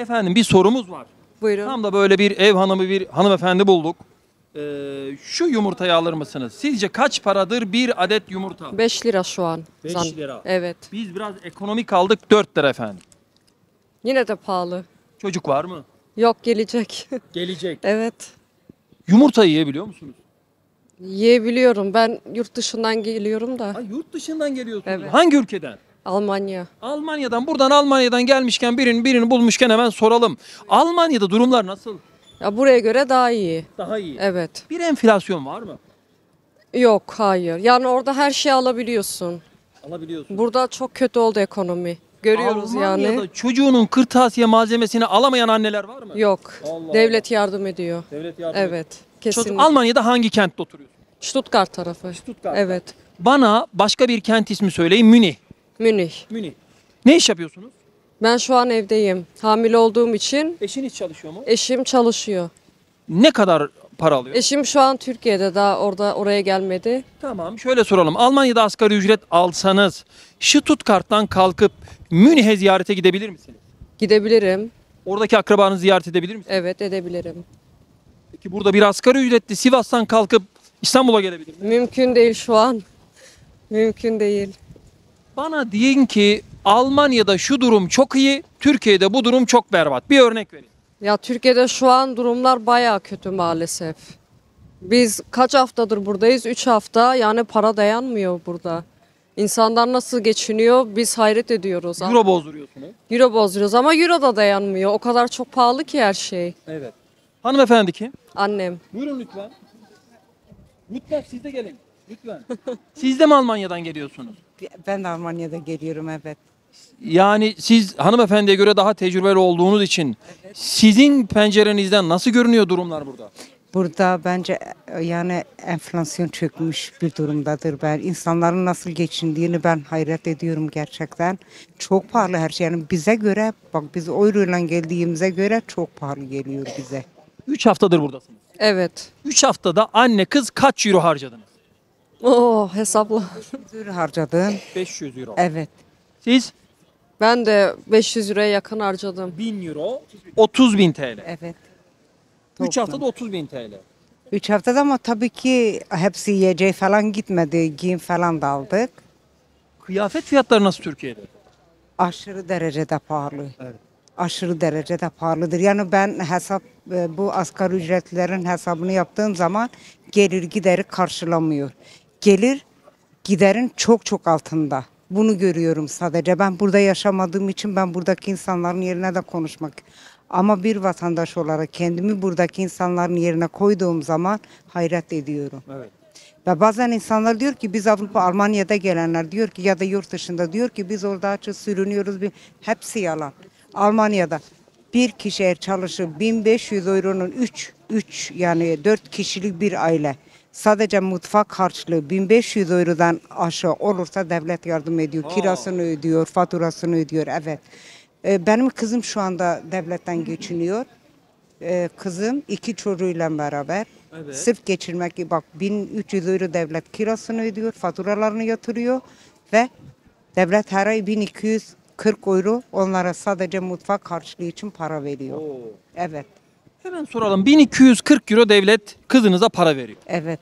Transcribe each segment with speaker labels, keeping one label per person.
Speaker 1: Efendim bir sorumuz var.
Speaker 2: Buyurun.
Speaker 1: Tam da böyle bir ev hanımı bir hanımefendi bulduk. Ee, şu yumurtayı alır mısınız? Sizce kaç paradır bir adet yumurta?
Speaker 2: 5 lira şu an.
Speaker 1: Beş
Speaker 2: Zan-
Speaker 1: lira.
Speaker 2: Evet.
Speaker 1: Biz biraz ekonomik kaldık 4 lira efendim.
Speaker 2: Yine de pahalı.
Speaker 1: Çocuk var mı?
Speaker 2: Yok gelecek.
Speaker 1: Gelecek.
Speaker 2: evet.
Speaker 1: Yumurta yiyebiliyor musunuz?
Speaker 2: Yiyebiliyorum. Ben yurt dışından geliyorum da.
Speaker 1: Ha, yurt dışından geliyorsunuz.
Speaker 2: Evet.
Speaker 1: Hangi ülkeden?
Speaker 2: Almanya.
Speaker 1: Almanya'dan. Buradan Almanya'dan gelmişken birini birini bulmuşken hemen soralım. Almanya'da durumlar nasıl?
Speaker 2: Ya buraya göre daha iyi.
Speaker 1: Daha iyi.
Speaker 2: Evet.
Speaker 1: Bir enflasyon var mı?
Speaker 2: Yok hayır. Yani orada her şeyi alabiliyorsun.
Speaker 1: Alabiliyorsun.
Speaker 2: Burada çok kötü oldu ekonomi. Görüyoruz
Speaker 1: Almanya'da
Speaker 2: yani.
Speaker 1: çocuğunun kırtasiye malzemesini alamayan anneler var mı?
Speaker 2: Yok.
Speaker 1: Allah
Speaker 2: Devlet yardım ediyor.
Speaker 1: Devlet yardım
Speaker 2: Evet.
Speaker 1: Çocuk-
Speaker 2: Kesinlikle.
Speaker 1: Almanya'da hangi kentte oturuyorsun?
Speaker 2: Stuttgart tarafı.
Speaker 1: Stuttgart.
Speaker 2: Evet.
Speaker 1: Bana başka bir kent ismi söyleyin. Münih.
Speaker 2: Münih.
Speaker 1: Münih. Ne iş yapıyorsunuz?
Speaker 2: Ben şu an evdeyim. Hamile olduğum için
Speaker 1: Eşiniz çalışıyor mu?
Speaker 2: eşim çalışıyor.
Speaker 1: Ne kadar para alıyor?
Speaker 2: Eşim şu an Türkiye'de daha orada oraya gelmedi.
Speaker 1: Tamam şöyle soralım. Almanya'da asgari ücret alsanız Stuttgart'tan kalkıp Münih'e ziyarete gidebilir misiniz?
Speaker 2: Gidebilirim.
Speaker 1: Oradaki akrabanızı ziyaret edebilir misiniz?
Speaker 2: Evet edebilirim.
Speaker 1: Peki burada bir asgari ücretli Sivas'tan kalkıp İstanbul'a gelebilir mi?
Speaker 2: Mümkün değil şu an. Mümkün değil.
Speaker 1: Bana deyin ki Almanya'da şu durum çok iyi, Türkiye'de bu durum çok berbat. Bir örnek verin.
Speaker 2: Ya Türkiye'de şu an durumlar bayağı kötü maalesef. Biz kaç haftadır buradayız? 3 hafta. Yani para dayanmıyor burada. İnsanlar nasıl geçiniyor biz hayret ediyoruz.
Speaker 1: Euro bozduruyorsunuz.
Speaker 2: Euro bozuyoruz ama euro da dayanmıyor. O kadar çok pahalı ki her şey.
Speaker 1: Evet. Hanımefendi kim?
Speaker 2: Annem.
Speaker 1: Buyurun lütfen. Lütfen siz de gelin. Lütfen. siz de mi Almanya'dan geliyorsunuz?
Speaker 3: Ben de Almanya'da geliyorum evet.
Speaker 1: Yani siz hanımefendiye göre daha tecrübeli olduğunuz için sizin pencerenizden nasıl görünüyor durumlar burada?
Speaker 3: Burada bence e, yani enflasyon çökmüş bir durumdadır. Ben insanların nasıl geçindiğini ben hayret ediyorum gerçekten. Çok pahalı her şey. Yani bize göre bak biz euro ile geldiğimize göre çok pahalı geliyor bize.
Speaker 1: 3 haftadır buradasınız.
Speaker 2: Evet.
Speaker 1: 3 haftada anne kız kaç euro harcadınız?
Speaker 2: Oh hesapla.
Speaker 3: Euro harcadın.
Speaker 1: 500 euro.
Speaker 3: Evet.
Speaker 1: Siz
Speaker 2: Ben de 500 liraya yakın harcadım.
Speaker 1: 1000 euro 30 bin TL.
Speaker 3: Evet.
Speaker 1: 3
Speaker 3: Toplam.
Speaker 1: haftada 30 bin TL.
Speaker 3: Üç haftada ama tabii ki hepsi yiyeceği falan gitmedi. Giyim falan da aldık.
Speaker 1: Kıyafet fiyatları nasıl Türkiye'de?
Speaker 3: aşırı derecede pahalı.
Speaker 1: Evet.
Speaker 3: Aşırı derecede pahalıdır. Yani ben hesap e, bu asgari ücretlerin hesabını yaptığım zaman gelir gideri karşılamıyor. Gelir giderin çok çok altında. Bunu görüyorum sadece. Ben burada yaşamadığım için ben buradaki insanların yerine de konuşmak. Ama bir vatandaş olarak kendimi buradaki insanların yerine koyduğum zaman hayret ediyorum.
Speaker 1: Evet.
Speaker 3: Ve bazen insanlar diyor ki biz Avrupa Almanya'da gelenler diyor ki ya da yurt dışında diyor ki biz orada açız sürünüyoruz. Bir, hepsi yalan. Almanya'da bir kişi eğer çalışır 1500 euronun 3 3 yani 4 kişilik bir aile sadece mutfak harçlığı 1500 eurodan aşağı olursa devlet yardım ediyor. Kirasını ödüyor, faturasını ödüyor. Evet. Ee, Benim kızım şu anda devletten geçiniyor. Ee, Kızım iki çocuğuyla beraber
Speaker 1: Evet.
Speaker 3: sırf geçirmek bak 1300 euro devlet kirasını ödüyor, faturalarını yatırıyor ve devlet her ay 1240 euro onlara sadece mutfak harçlığı için para veriyor. Evet,
Speaker 1: Hemen soralım. 1240 euro devlet kızınıza para veriyor.
Speaker 3: evet,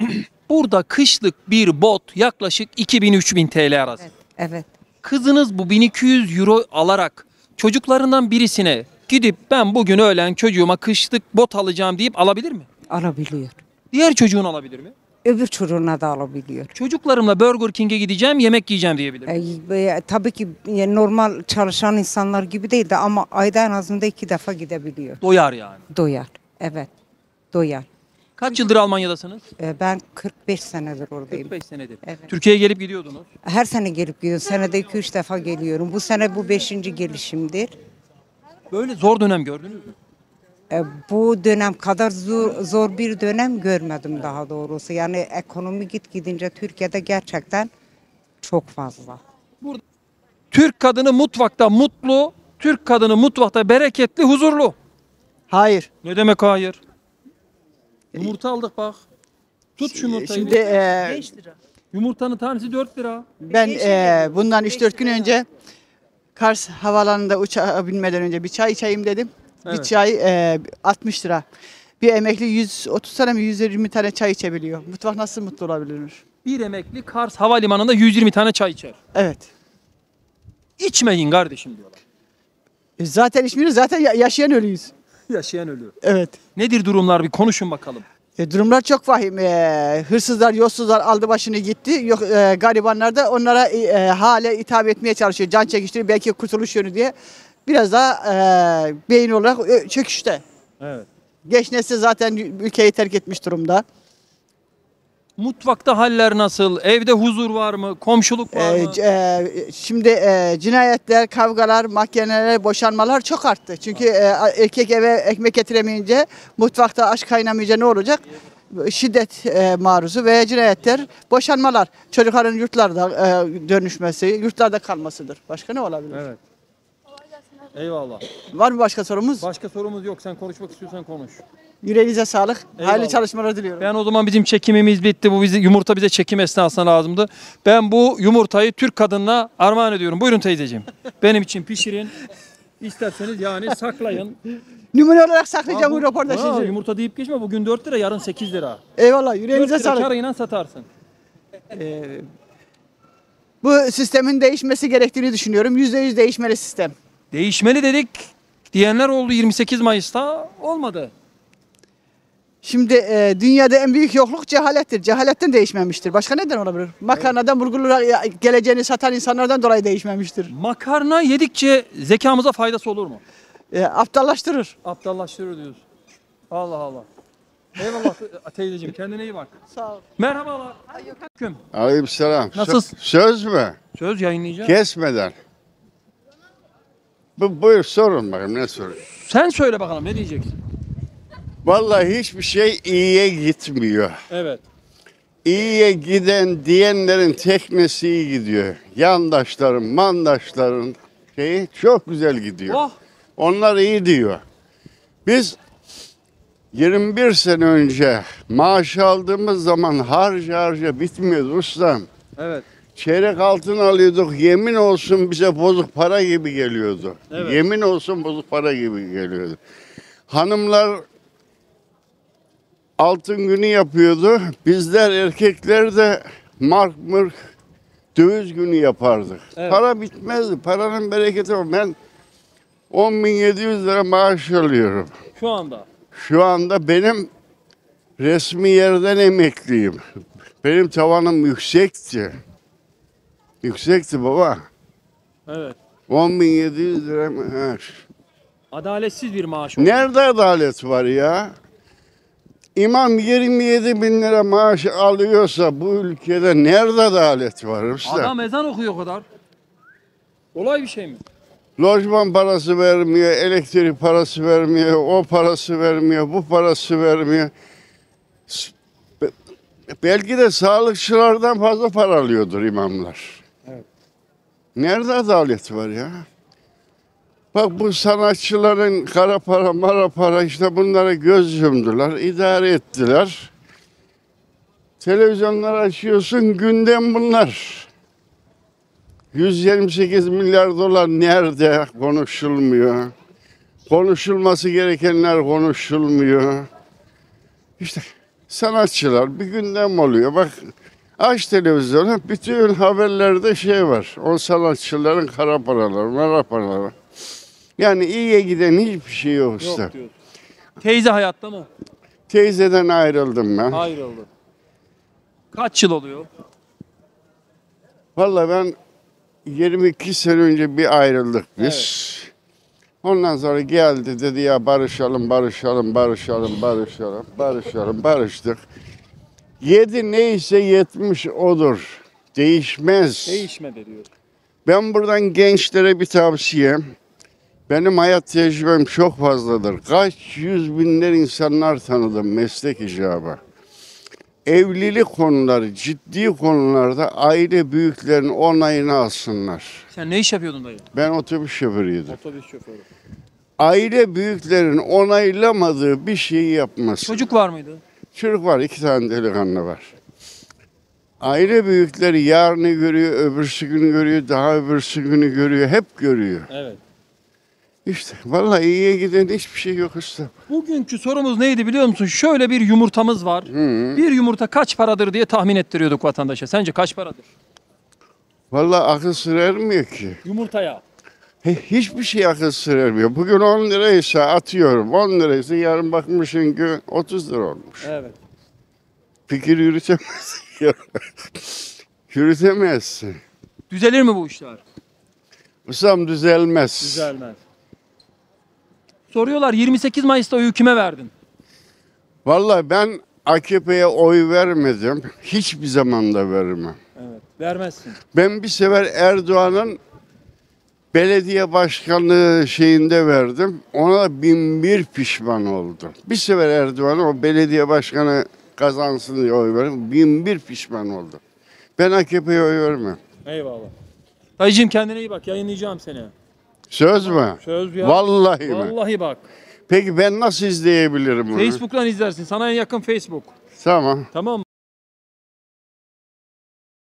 Speaker 1: Burada kışlık bir bot yaklaşık 2000-3000 TL arası.
Speaker 3: evet.
Speaker 1: Kızınız bu 1200 euro alarak çocuklarından birisine gidip ben bugün öğlen çocuğuma kışlık bot alacağım deyip alabilir mi?
Speaker 3: Alabiliyor.
Speaker 1: Diğer çocuğun alabilir mi?
Speaker 3: Öbür çocuğuna da alabiliyor.
Speaker 1: Çocuklarımla Burger King'e gideceğim, yemek yiyeceğim diyebilir?
Speaker 3: E, e, tabii ki yani normal çalışan insanlar gibi değil de ama ayda en azından iki defa gidebiliyor.
Speaker 1: Doyar yani.
Speaker 3: Doyar. Evet. Doyar.
Speaker 1: Kaç yıldır Almanya'dasınız?
Speaker 3: E, ben 45 senedir oradayım.
Speaker 1: 45 senedir.
Speaker 3: Evet.
Speaker 1: Türkiye'ye gelip gidiyordunuz.
Speaker 3: Her sene gelip gidiyorum. Senede 2-3 defa geliyorum. Bu sene bu 5. gelişimdir.
Speaker 1: Böyle zor dönem gördünüz mü?
Speaker 3: E, bu dönem kadar zor, zor bir dönem görmedim daha doğrusu. Yani ekonomi git gidince Türkiye'de gerçekten çok fazla.
Speaker 1: Türk kadını mutfakta mutlu, Türk kadını mutfakta bereketli, huzurlu.
Speaker 4: Hayır.
Speaker 1: Ne demek hayır? Yumurta aldık bak. Tut şu yumurtayı.
Speaker 4: Şimdi e,
Speaker 1: Yumurtanın tanesi 4 lira.
Speaker 4: ben e, bundan 3-4 gün önce Kars havalanında uçağa binmeden önce bir çay içeyim dedim. Bir
Speaker 1: Evet.
Speaker 4: çay e, 60 lira. Bir emekli 130 tane mi 120 tane çay içebiliyor. Mutfak nasıl mutlu olabilir?
Speaker 1: Bir emekli Kars Havalimanı'nda 120 tane çay içer.
Speaker 4: Evet.
Speaker 1: İçmeyin kardeşim diyorlar.
Speaker 4: E, Zaten içmiyoruz. Zaten ya- yaşayan ölüyüz.
Speaker 1: Yaşayan ölüyor.
Speaker 4: Evet.
Speaker 1: Nedir durumlar bir konuşun bakalım.
Speaker 4: E, durumlar çok vahim. E, hırsızlar, yolsuzlar aldı başını gitti. Yok e, garibanlar da onlara e, e, hale hitap etmeye çalışıyor. Can çekiştiriyor belki kurtuluş yönü diye. Biraz daha e, beyin olarak e, çöküşte.
Speaker 1: Evet.
Speaker 4: Genç nesil zaten ülkeyi terk etmiş durumda.
Speaker 1: Mutfakta haller nasıl? Evde huzur var mı? Komşuluk var
Speaker 4: E,
Speaker 1: mı?
Speaker 4: c- e, şimdi e, cinayetler, kavgalar, mahkemeler, boşanmalar çok arttı. Çünkü e, erkek eve ekmek getiremeyince, mutfakta aşk kaynamayınca ne olacak? Şiddet e, maruzu ve cinayetler, boşanmalar. Çocukların yurtlarda e, dönüşmesi, yurtlarda kalmasıdır. Başka ne olabilir?
Speaker 1: Evet. Eyvallah.
Speaker 4: Var mı başka sorumuz?
Speaker 1: Başka sorumuz yok. Sen konuşmak istiyorsan konuş.
Speaker 4: Yüreğinize sağlık.
Speaker 1: Eyvallah.
Speaker 4: Hayırlı çalışmalar diliyorum.
Speaker 1: Ben o zaman bizim çekimimiz bitti. Bu bizi, yumurta bize çekim esnasında lazımdı. Ben bu yumurtayı Türk kadınına armağan ediyorum. Buyurun teyzeciğim. Benim için pişirin. İsterseniz yani saklayın.
Speaker 4: Numune olarak saklayacağım
Speaker 1: Aa,
Speaker 4: bu röportajı.
Speaker 1: aa, yumurta deyip geçme. Bugün 4 lira, yarın 8 lira.
Speaker 4: Eyvallah.
Speaker 1: 4
Speaker 4: Yüreğinize
Speaker 1: lira
Speaker 4: sağlık.
Speaker 1: karıyla satarsın.
Speaker 4: Bu sistemin değişmesi gerektiğini düşünüyorum. %100 değişmeli sistem.
Speaker 1: Değişmeli dedik. Diyenler oldu 28 Mayıs'ta. Olmadı.
Speaker 4: Şimdi e, dünyada en büyük yokluk cehalettir. Cehaletten değişmemiştir. Başka neden olabilir? Makarnadan burgulura geleceğini satan insanlardan dolayı değişmemiştir.
Speaker 1: Makarna yedikçe zekamıza faydası olur mu?
Speaker 4: E, aptallaştırır.
Speaker 1: Aptallaştırır diyoruz. Allah Allah. Eyvallah teyzeciğim kendine iyi bak.
Speaker 4: Sağ ol.
Speaker 1: Merhabalar. Aleyküm.
Speaker 5: Aleykümselam.
Speaker 1: Nasılsın?
Speaker 5: Sö- Söz mü?
Speaker 1: Söz yayınlayacağım.
Speaker 5: Kesmeden. Bu, buyur sorun bakayım ne sorun.
Speaker 1: Sen söyle bakalım ne diyeceksin?
Speaker 5: Vallahi hiçbir şey iyiye gitmiyor.
Speaker 1: Evet.
Speaker 5: İyiye giden diyenlerin teknesi iyi gidiyor. Yandaşların, mandaşların şeyi çok güzel gidiyor.
Speaker 1: Oh.
Speaker 5: Onlar iyi diyor. Biz 21 sene önce maaş aldığımız zaman harca harca bitmiyordu ustam.
Speaker 1: Evet.
Speaker 5: Çeyrek altın alıyorduk. Yemin olsun bize bozuk para gibi geliyordu.
Speaker 1: Evet.
Speaker 5: Yemin olsun bozuk para gibi geliyordu. Hanımlar altın günü yapıyordu. Bizler erkekler de mark mırk döviz günü yapardık.
Speaker 1: Evet.
Speaker 5: Para bitmezdi. Paranın bereketi var. Ben 10.700 lira maaş alıyorum.
Speaker 1: Şu anda.
Speaker 5: Şu anda benim resmi yerden emekliyim. Benim tavanım yüksekti. Yüksekti baba.
Speaker 1: Evet.
Speaker 5: 10.700 lira maaş.
Speaker 1: Adaletsiz bir maaş oldu.
Speaker 5: Nerede adalet var ya? İmam 27 bin lira maaş alıyorsa bu ülkede nerede adalet var usta?
Speaker 1: Adam ezan okuyor o kadar. Olay bir şey mi?
Speaker 5: Lojman parası vermiyor, elektrik parası vermiyor, o parası vermiyor, bu parası vermiyor. S- be- Belki de sağlıkçılardan fazla para alıyordur imamlar. Nerede adalet var ya? Bak bu sanatçıların kara para, mara para işte bunlara göz yumdular, idare ettiler. Televizyonlar açıyorsun gündem bunlar. 128 milyar dolar nerede konuşulmuyor. Konuşulması gerekenler konuşulmuyor. İşte sanatçılar bir gündem oluyor. Bak aç televizyonu bütün haberlerde şey var. O sanatçıların kara paraları, mara paraları. Yani iyiye giden hiçbir şey yok usta.
Speaker 1: Yok diyorsun. Teyze hayatta mı?
Speaker 5: Teyzeden ayrıldım ben.
Speaker 1: Ayrıldı. Kaç yıl oluyor?
Speaker 5: Vallahi ben 22 sene önce bir ayrıldık biz. Ondan sonra geldi dedi ya barışalım, barışalım, barışalım, barışalım, barışalım, barıştık. Yedi neyse yetmiş odur. Değişmez.
Speaker 1: Değişmedi diyor.
Speaker 5: Ben buradan gençlere bir tavsiyem. Benim hayat tecrübem çok fazladır. Kaç yüz binler insanlar tanıdım meslek icabı. Evlilik konuları, ciddi konularda aile büyüklerin onayını alsınlar.
Speaker 1: Sen ne iş yapıyordun dayı?
Speaker 5: Ben otobüs şoförüydüm.
Speaker 1: Otobüs şoförü.
Speaker 5: Aile büyüklerin onaylamadığı bir şeyi yapmasın.
Speaker 1: Çocuk var mıydı?
Speaker 5: Çocuk var, iki tane delikanlı var. Aile büyükleri yarını görüyor, öbürsü günü görüyor, daha öbürsü günü görüyor, hep görüyor.
Speaker 1: Evet.
Speaker 5: İşte vallahi iyiye giden hiçbir şey yok usta.
Speaker 1: Bugünkü sorumuz neydi biliyor musun? Şöyle bir yumurtamız var. Bir yumurta kaç paradır diye tahmin ettiriyorduk vatandaşa. Sence kaç paradır?
Speaker 5: Vallahi akıl sır ermiyor ki.
Speaker 1: Yumurtaya.
Speaker 5: Hiçbir şey akıl ermiyor. Bugün 10 liraysa atıyorum. 10 liraysa yarın bakmışsın ki 30 lira olmuş.
Speaker 1: Evet.
Speaker 5: Fikir yürütemezsin. Yürütemezsin.
Speaker 1: Düzelir mi bu işler?
Speaker 5: Usam düzelmez.
Speaker 1: Düzelmez. Soruyorlar 28 Mayıs'ta oyu kime verdin?
Speaker 5: Vallahi ben AKP'ye oy vermedim. Hiçbir zaman da vermem.
Speaker 1: Evet. Vermezsin.
Speaker 5: Ben bir sefer Erdoğan'ın belediye başkanlığı şeyinde verdim. Ona bin bir pişman oldum. Bir sefer Erdoğan'a o belediye başkanı kazansın diye oy verdim. Bin bir pişman oldum. Ben AKP'ye oy vermem.
Speaker 1: Eyvallah. Dayıcığım kendine iyi bak. Yayınlayacağım seni.
Speaker 5: Söz mü?
Speaker 1: Söz ya.
Speaker 5: Vallahi mi?
Speaker 1: Vallahi bak.
Speaker 5: Peki ben nasıl izleyebilirim bunu?
Speaker 1: Facebook'tan izlersin. Sana en yakın Facebook.
Speaker 5: Tamam.
Speaker 1: Tamam mı?